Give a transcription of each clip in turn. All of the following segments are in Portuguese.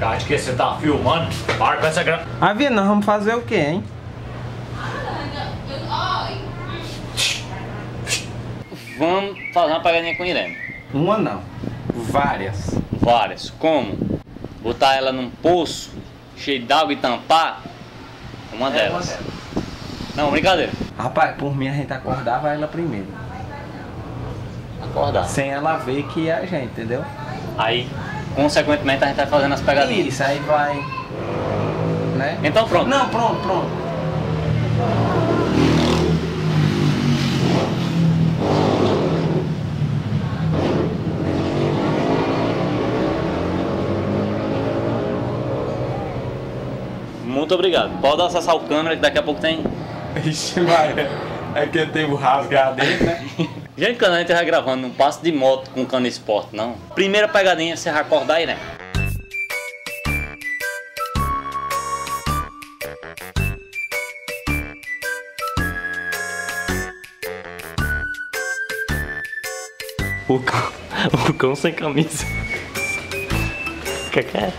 Acho que você tá filmando. Para com essa grana. Avia, nós vamos fazer o quê, hein? Vamos fazer uma pegadinha com Irene. Uma não. Várias. Várias. Como? Botar ela num poço cheio d'água e tampar? Uma delas. Não, brincadeira. Rapaz, por mim a gente acordava ela primeiro. Acordar. Sem ela ver que é a gente, entendeu? Aí, consequentemente, a gente vai fazendo as pegadinhas. Isso, aí vai. Né? Então pronto. Não, pronto, pronto. Muito obrigado. Pode acessar o câmera que daqui a pouco tem. Ixi, Maria. É que tem o rasgar dentro, né? Gente, quando a gente vai gravando um passo de moto com cano esporte, não. Primeira pegadinha, você vai acordar aí, né? O cão, o cão sem camisa. Que que é?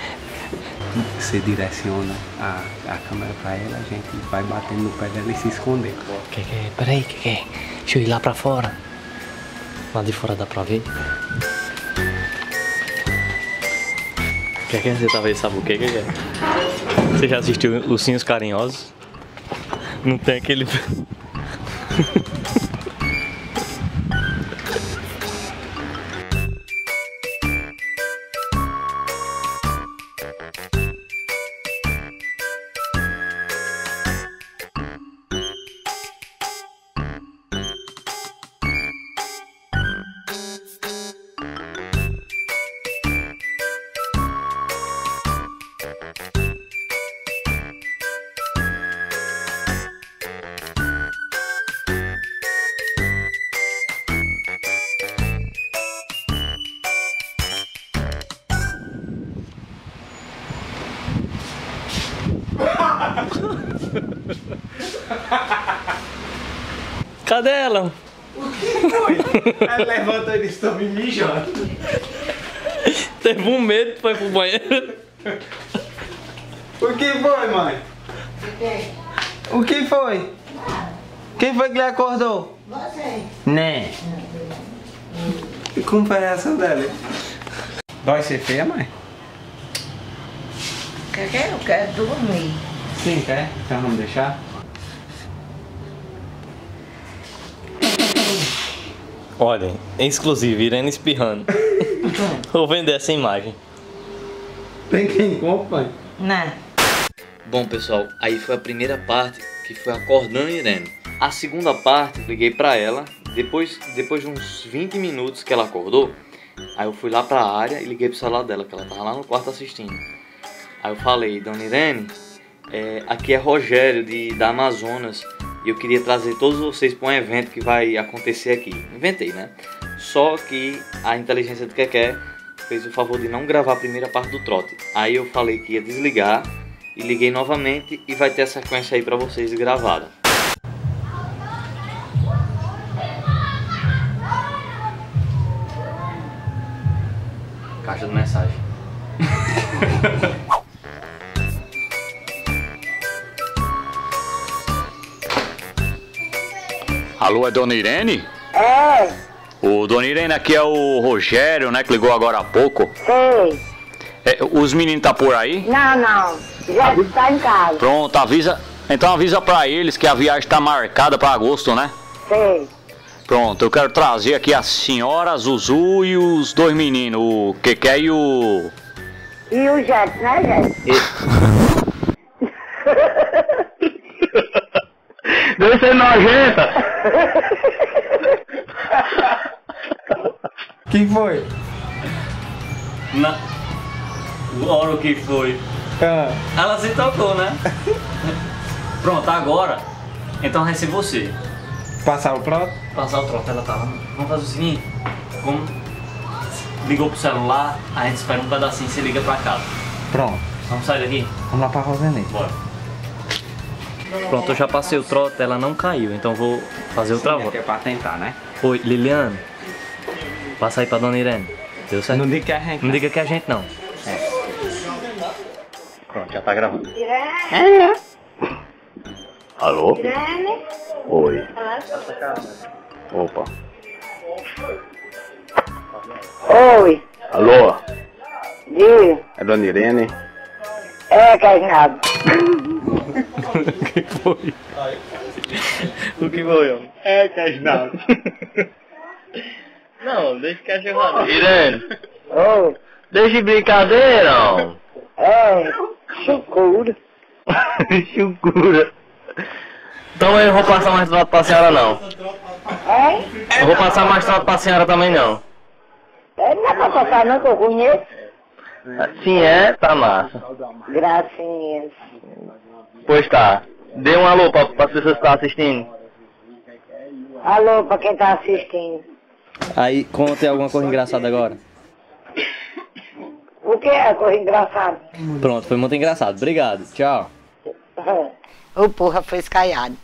Você direciona a, a câmera pra ela, a gente vai batendo no pé dela e se esconder. Que que é? Peraí, que que é? Deixa eu ir lá pra fora. Lá de fora dá pra ver? Que que é? Você talvez sabe o que que é? Você já assistiu Ursinhos Carinhosos? Não tem aquele... Cadê ela? Ela levantou e disse, tô me mijando. Teve um medo, foi pro banheiro. O que foi, mãe? O que foi? Quem foi que lhe acordou? Você. Né? Que culpa é essa dela? Dói ser feia, mãe? Quer que eu quero dormir? Sim, quer? Então vamos deixar? Olhem, exclusivo, Irene espirrando. Vou vender essa imagem. Tem quem compra, mãe? Não. Bom, pessoal, aí foi a primeira parte que foi acordando Irene. A segunda parte, liguei pra ela. Depois, depois de uns 20 minutos que ela acordou, aí eu fui lá pra área e liguei pro celular dela, que ela tava lá no quarto assistindo. Aí eu falei, Dona Irene, é, aqui é Rogério de, da Amazonas e eu queria trazer todos vocês para um evento que vai acontecer aqui. Inventei, né? Só que a inteligência do Keké fez o favor de não gravar a primeira parte do trote. Aí eu falei que ia desligar e liguei novamente e vai ter a sequência aí para vocês gravada. Caixa de mensagem. Alô, é Dona Irene? É, O Dona Irene, aqui é o Rogério, né, que ligou agora há pouco. sei. É, os meninos tá por aí? Não, não. Já está em casa. Pronto, avisa. Então avisa pra eles que a viagem tá marcada pra agosto, né? Sei. Pronto, eu quero trazer aqui a senhora, Zuzu e os dois meninos, o Keké e o. E o Jet, né, Jet? Deve ser nojenta! Quem foi? Na... Olha o que foi. Ah, Ela se tocou, né? Pronto, agora. Então vai ser você. passar o próximo? Passar o trote, ela tava. Vamos fazer o seguinte: como ligou pro celular, a gente espera um pedacinho e se liga pra casa. Pronto. Vamos sair daqui? Vamos lá pra Rosenê. Bora. Pronto, eu já passei o trote, ela não caiu, então vou fazer outra É que volta. é pra tentar, né? Oi, Liliane. Passa aí pra dona Irene. Deu certo? Não diga que é a gente. Não diga que é a gente não. Pronto, já tá gravando. Irene? Alô? Irene? Oi. Opa. Oi. Alô? Diga. É Dona Irene? É, Carnado. O que foi? O que foi, homem? É, Casnado. Não, deixa que a Irene, Oi. deixa de brincadeira, homem. É. Chucura. Chucura. Então eu não vou passar mais trote pra senhora não. É? Eu vou passar mais trote pra senhora também não. É, não é pra passar não que eu conheço. Sim é, tá massa. Gracinhas. Pois tá. Dê um alô pra, pra pessoas que estão assistindo. Alô, pra quem tá assistindo. Aí, conta alguma coisa engraçada agora. O que é coisa engraçada? Pronto, foi muito engraçado. Obrigado. Tchau. O porra foi escaiado.